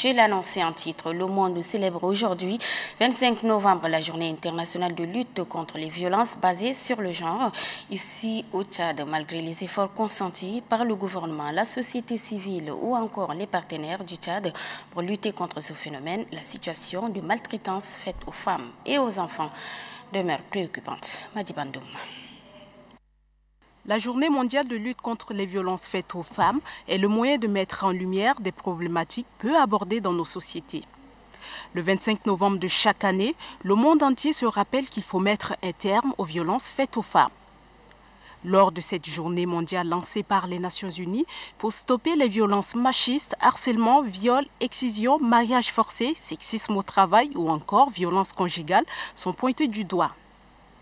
J'ai l'annoncé en titre, le monde célèbre aujourd'hui, 25 novembre, la journée internationale de lutte contre les violences basées sur le genre. Ici au Tchad, malgré les efforts consentis par le gouvernement, la société civile ou encore les partenaires du Tchad pour lutter contre ce phénomène, la situation de maltraitance faite aux femmes et aux enfants demeure préoccupante. Madibandoum. La journée mondiale de lutte contre les violences faites aux femmes est le moyen de mettre en lumière des problématiques peu abordées dans nos sociétés. Le 25 novembre de chaque année, le monde entier se rappelle qu'il faut mettre un terme aux violences faites aux femmes. Lors de cette journée mondiale lancée par les Nations Unies pour stopper les violences machistes, harcèlement, viol, excision, mariage forcé, sexisme au travail ou encore violence conjugale sont pointés du doigt.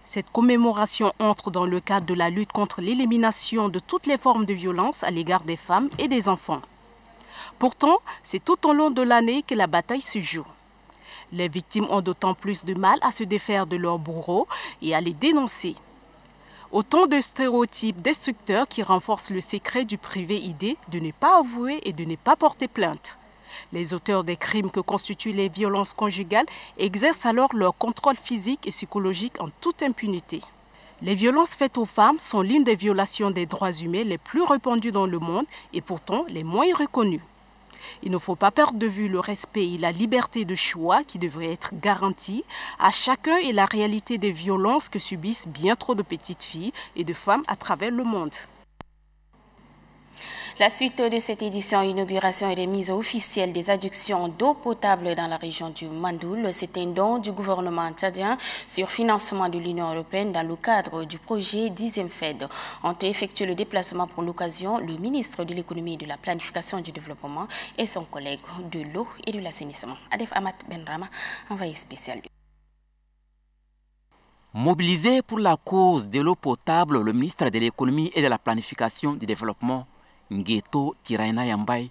Cette commémoration entre dans le cadre de la lutte contre l'élimination de toutes les formes de violence à l'égard des femmes et des enfants. Pourtant, c'est tout au long de l'année que la bataille se joue. Les victimes ont d'autant plus de mal à se défaire de leurs bourreaux et à les dénoncer. Autant de stéréotypes destructeurs qui renforcent le secret du privé idée de ne pas avouer et de ne pas porter plainte. Les auteurs des crimes que constituent les violences conjugales exercent alors leur contrôle physique et psychologique en toute impunité. Les violences faites aux femmes sont l'une des violations des droits humains les plus répandues dans le monde et pourtant les moins reconnues. Il ne faut pas perdre de vue le respect et la liberté de choix qui devraient être garantis à chacun et la réalité des violences que subissent bien trop de petites filles et de femmes à travers le monde. La suite de cette édition, inauguration et remise officielle des adductions d'eau potable dans la région du Mandoul. C'est un don du gouvernement tchadien sur financement de l'Union européenne dans le cadre du projet 10e Fed. Ont effectué le déplacement pour l'occasion le ministre de l'économie et de la planification du développement et son collègue de l'eau et de l'assainissement. Adef Amat Benrama, envoyé spécial. Mobilisé pour la cause de l'eau potable, le ministre de l'économie et de la planification du développement Ngeto Tiraina Yambay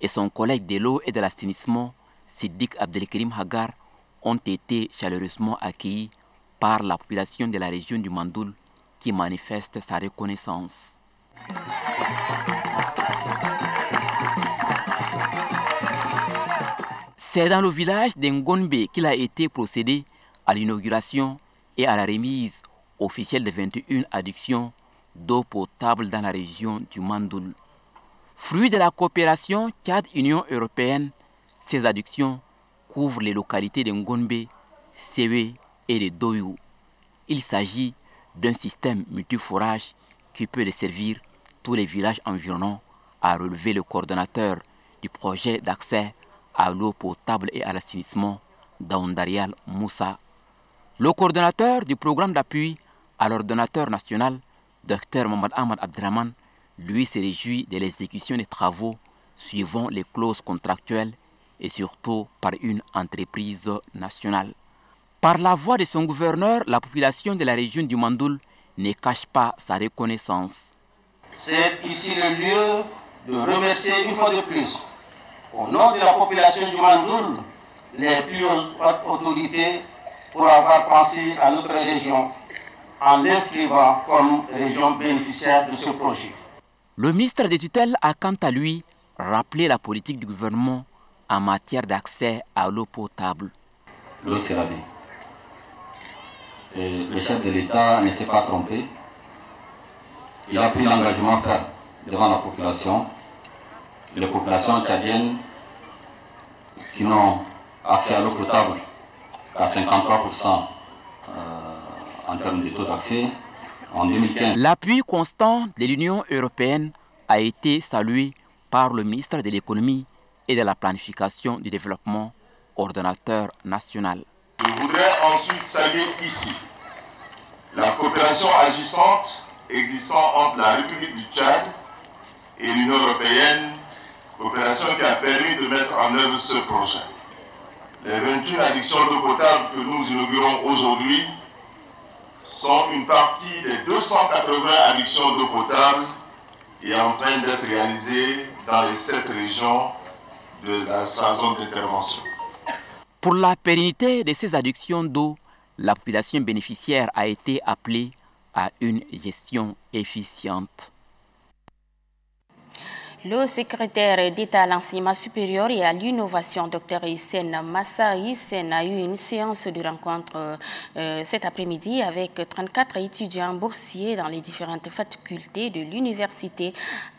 et son collègue de l'eau et de l'assainissement, Siddiq Abdelkrim Hagar, ont été chaleureusement accueillis par la population de la région du Mandoul qui manifeste sa reconnaissance. C'est dans le village d'Engombe qu'il a été procédé à l'inauguration et à la remise officielle de 21 addictions d'eau potable dans la région du Mandoul. Fruit de la coopération Tchad-Union européenne, ces adductions couvrent les localités de Ngombe, Sewe et de Doyou. Il s'agit d'un système multiforage qui peut desservir tous les villages environnants, a relevé le coordonnateur du projet d'accès à l'eau potable et à l'assainissement, Daondarial Moussa. Le coordonnateur du programme d'appui à l'ordonnateur national, Dr Mohamed Ahmad Abdraman, lui se réjouit de l'exécution des travaux suivant les clauses contractuelles et surtout par une entreprise nationale. Par la voix de son gouverneur, la population de la région du Mandoul ne cache pas sa reconnaissance. C'est ici le lieu de remercier une fois de plus, au nom de la population du Mandoul, les plus hautes autorités pour avoir pensé à notre région en l'inscrivant comme région bénéficiaire de ce projet. Le ministre des tutelles a quant à lui rappelé la politique du gouvernement en matière d'accès à l'eau potable. L'eau sera bien. Le chef de l'État ne s'est pas trompé. Il a pris l'engagement ferme devant la population. Les populations tchadiennes qui n'ont accès à l'eau potable qu'à 53% en termes de taux d'accès, L'appui constant de l'Union européenne a été salué par le ministre de l'économie et de la planification du développement, ordonnateur national. Je voudrais ensuite saluer ici la coopération agissante existant entre la République du Tchad et l'Union européenne, coopération qui a permis de mettre en œuvre ce projet. Les 21 addictions d'eau potable que nous inaugurons aujourd'hui sont une partie des 280 addictions d'eau potable et en train d'être réalisées dans les sept régions de la zone d'intervention. Pour la pérennité de ces addictions d'eau, la population bénéficiaire a été appelée à une gestion efficiente. Le secrétaire d'État à l'enseignement supérieur et à l'innovation, Dr Hissène Massa Hissène, a eu une séance de rencontre euh, cet après-midi avec 34 étudiants boursiers dans les différentes facultés de l'université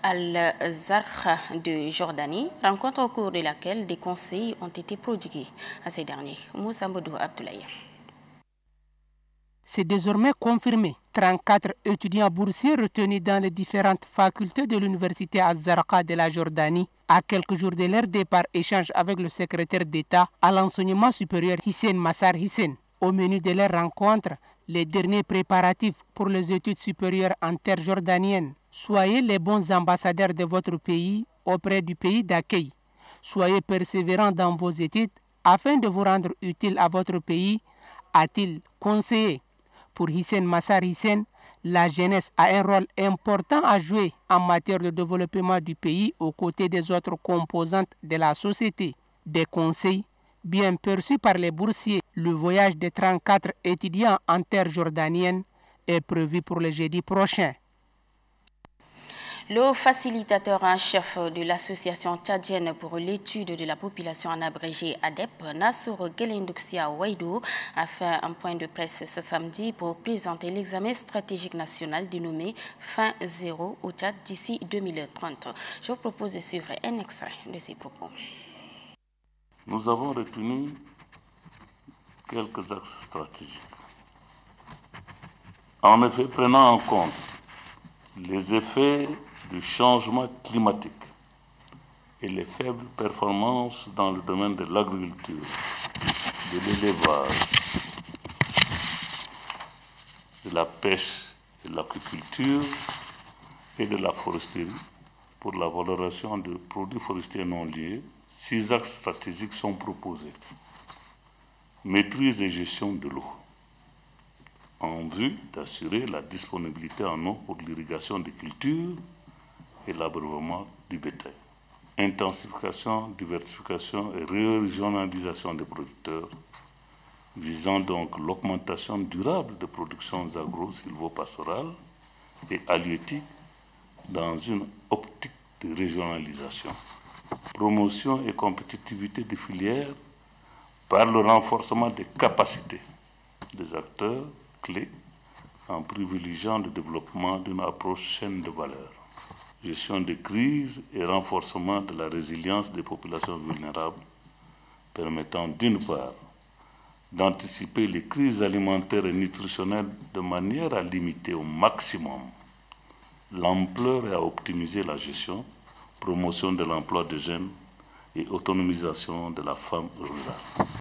Al-Zarqa de Jordanie, rencontre au cours de laquelle des conseils ont été prodigués à ces derniers. Moussa Abdoulaye. C'est désormais confirmé. 34 étudiants boursiers retenus dans les différentes facultés de l'université Azarqa de la Jordanie à quelques jours de leur départ échange avec le secrétaire d'État à l'enseignement supérieur Hissène Massar Hissène. Au menu de leur rencontre, les derniers préparatifs pour les études supérieures en terre jordanienne. Soyez les bons ambassadeurs de votre pays auprès du pays d'accueil. Soyez persévérants dans vos études afin de vous rendre utile à votre pays, a-t-il conseillé. Pour Hissène Massar Hissène, la jeunesse a un rôle important à jouer en matière de développement du pays aux côtés des autres composantes de la société. Des conseils bien perçus par les boursiers. Le voyage des 34 étudiants en terre jordanienne est prévu pour le jeudi prochain. Le facilitateur en chef de l'association tchadienne pour l'étude de la population en abrégé ADEP, Nassour Gelenduxia Waidou, a fait un point de presse ce samedi pour présenter l'examen stratégique national dénommé Fin Zéro au Tchad d'ici 2030. Je vous propose de suivre un extrait de ces propos. Nous avons retenu quelques axes stratégiques. En effet, prenant en compte les effets du changement climatique et les faibles performances dans le domaine de l'agriculture, de l'élevage, de la pêche, de l'aquiculture et de la foresterie pour la valorisation de produits forestiers non liés, six axes stratégiques sont proposés. Maîtrise et gestion de l'eau en vue d'assurer la disponibilité en eau pour l'irrigation des cultures et l'abreuvement du bétail. Intensification, diversification et régionalisation des producteurs, visant donc l'augmentation durable des productions agro-silvopastorales et halieutiques dans une optique de régionalisation. Promotion et compétitivité des filières par le renforcement des capacités des acteurs clés en privilégiant le développement d'une approche chaîne de valeur gestion des crises et renforcement de la résilience des populations vulnérables, permettant d'une part d'anticiper les crises alimentaires et nutritionnelles de manière à limiter au maximum l'ampleur et à optimiser la gestion, promotion de l'emploi des jeunes et autonomisation de la femme rurale.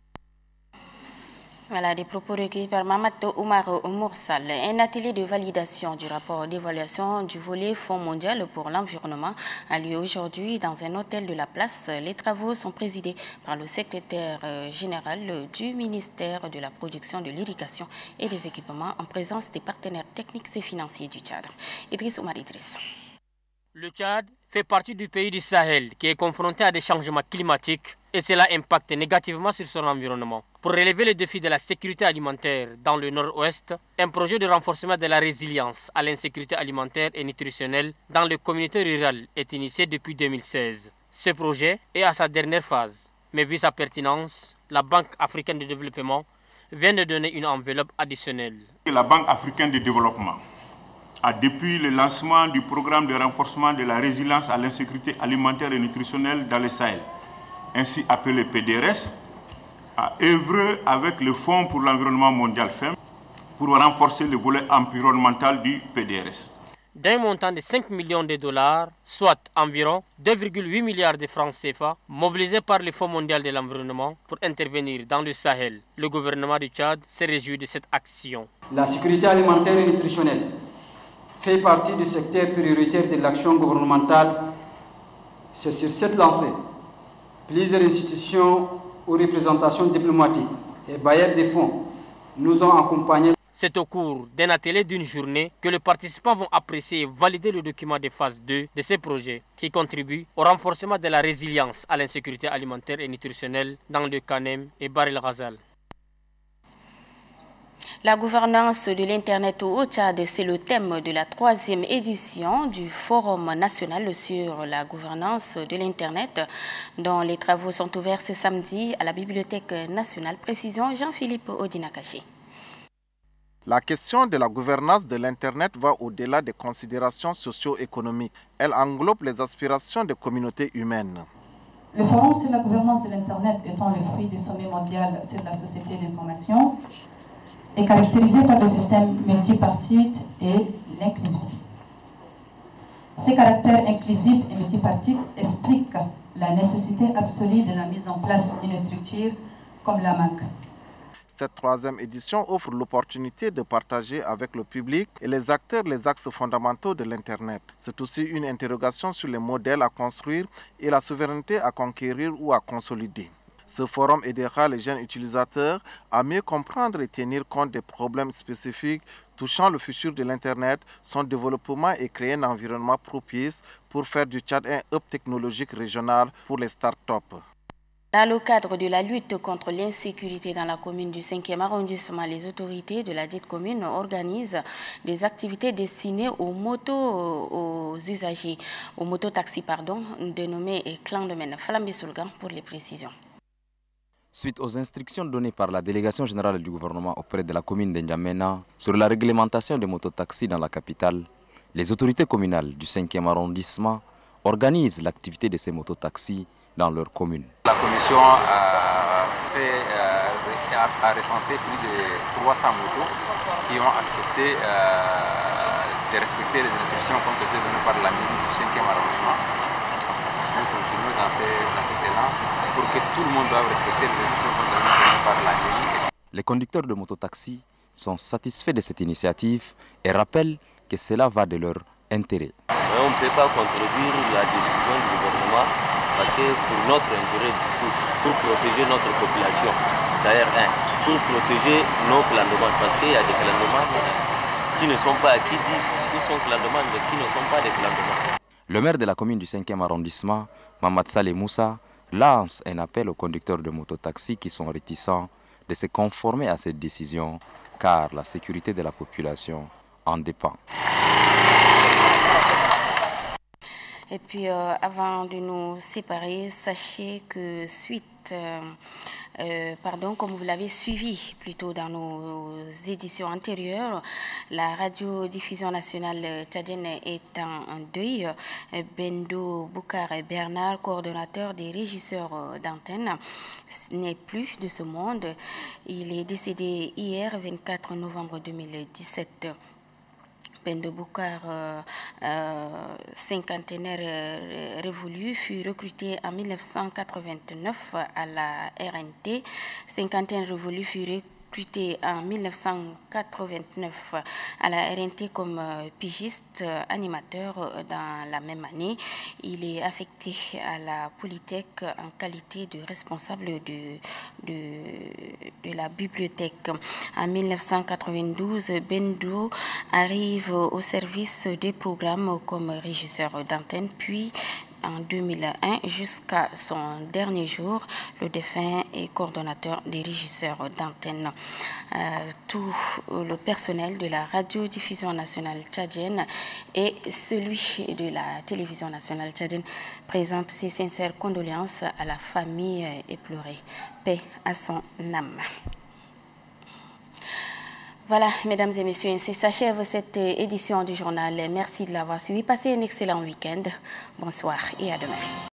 Voilà des propos recueillis par Mamato Omar Moursal. Un atelier de validation du rapport d'évaluation du volet Fonds mondial pour l'environnement a lieu aujourd'hui dans un hôtel de la place. Les travaux sont présidés par le secrétaire euh, général du ministère de la production de l'irrigation et des équipements en présence des partenaires techniques et financiers du Tchad. Idriss Omar Idriss. Le Tchad fait partie du pays du Sahel qui est confronté à des changements climatiques et cela impacte négativement sur son environnement. Pour relever le défi de la sécurité alimentaire dans le nord-ouest, un projet de renforcement de la résilience à l'insécurité alimentaire et nutritionnelle dans les communautés rurales est initié depuis 2016. Ce projet est à sa dernière phase, mais vu sa pertinence, la Banque africaine de développement vient de donner une enveloppe additionnelle. La Banque africaine de développement a, depuis le lancement du programme de renforcement de la résilience à l'insécurité alimentaire et nutritionnelle dans le Sahel, ainsi appelé PDRS, a œuvré avec le Fonds pour l'environnement mondial FEM pour renforcer le volet environnemental du PDRS. D'un montant de 5 millions de dollars, soit environ 2,8 milliards de francs CFA, mobilisés par le Fonds mondial de l'environnement pour intervenir dans le Sahel. Le gouvernement du Tchad se réjouit de cette action. La sécurité alimentaire et nutritionnelle fait partie du secteur prioritaire de l'action gouvernementale. C'est sur cette lancée Plusieurs institutions ou représentations diplomatiques et bailleurs de fonds nous ont accompagnés. C'est au cours d'un atelier d'une journée que les participants vont apprécier et valider le document de phase 2 de ces projets qui contribuent au renforcement de la résilience à l'insécurité alimentaire et nutritionnelle dans le Canem et Bar el Ghazal. La gouvernance de l'Internet au Tchad, c'est le thème de la troisième édition du Forum national sur la gouvernance de l'Internet, dont les travaux sont ouverts ce samedi à la Bibliothèque nationale. Précision Jean-Philippe Odinakaché. La question de la gouvernance de l'Internet va au-delà des considérations socio-économiques. Elle englobe les aspirations des communautés humaines. Le Forum sur la gouvernance de l'Internet étant le fruit du sommet mondial sur la société d'information, est caractérisé par le système multipartite et l'inclusion. Ces caractères inclusifs et multipartites expliquent la nécessité absolue de la mise en place d'une structure comme la MAC. Cette troisième édition offre l'opportunité de partager avec le public et les acteurs les axes fondamentaux de l'Internet. C'est aussi une interrogation sur les modèles à construire et la souveraineté à conquérir ou à consolider. Ce forum aidera les jeunes utilisateurs à mieux comprendre et tenir compte des problèmes spécifiques touchant le futur de l'Internet, son développement et créer un environnement propice pour faire du Tchad un hub technologique régional pour les start-up. Dans le cadre de la lutte contre l'insécurité dans la commune du 5e arrondissement, les autorités de la dite commune organisent des activités destinées aux motos, aux usagers, aux mototaxis, pardon, dénommés clan de Flambé Soulgan pour les précisions. Suite aux instructions données par la délégation générale du gouvernement auprès de la commune d'Njamena sur la réglementation des mototaxis dans la capitale, les autorités communales du 5e arrondissement organisent l'activité de ces mototaxis dans leur commune. La commission a, euh, a, recensé plus de 300 motos qui ont accepté euh, de respecter les instructions qui ont été données par la mairie du 5e arrondissement. On continue dans, cet élan pour que tout le monde doive respecter les instructions données par la mairie. Les conducteurs de mototaxis sont satisfaits de cette initiative et rappellent que cela va de leur intérêt. On ne peut pas contredire la décision du gouvernement parce que pour notre intérêt tous, pour protéger notre population, d'ailleurs, pour protéger nos clandomans, parce qu'il y a des clandomans qui ne sont pas, qui disent qu'ils sont clandomans, mais qui ne sont pas des clandomans. Le maire de la commune du 5e arrondissement, Mamad Saleh Moussa, lance un appel aux conducteurs de mototaxis qui sont réticents de se conformer à cette décision, car la sécurité de la population en dépend. Et puis, euh, avant de nous séparer, sachez que suite, euh, euh, pardon, comme vous l'avez suivi plutôt dans nos éditions antérieures, la radiodiffusion nationale tchadienne est en deuil. Bendo Boukar Bernard, coordonnateur des régisseurs d'antenne, n'est plus de ce monde. Il est décédé hier, 24 novembre 2017. Pendo Boukar, euh, euh, cinquantenaire euh, révolu, fut recruté en 1989 à la RNT. Cinquantenaire révolu fut recruté en 1989 à la RNT comme euh, pigiste euh, animateur euh, dans la même année. Il est affecté à la Polytech en qualité de responsable de, de, la bibliothèque. En 1992, Bendo arrive au service des programmes comme régisseur d'antenne, puis en 2001 jusqu'à son dernier jour. Le défunt est coordonnateur des régisseurs d'antenne. Euh, tout le personnel de la radiodiffusion nationale tchadienne et celui de la télévision nationale tchadienne présente ses sincères condoléances à la famille éplorée. Paix à son âme. Voilà, mesdames et messieurs, ainsi s'achève cette édition du journal. Merci de l'avoir suivi. Passez un excellent week-end. Bonsoir et à demain.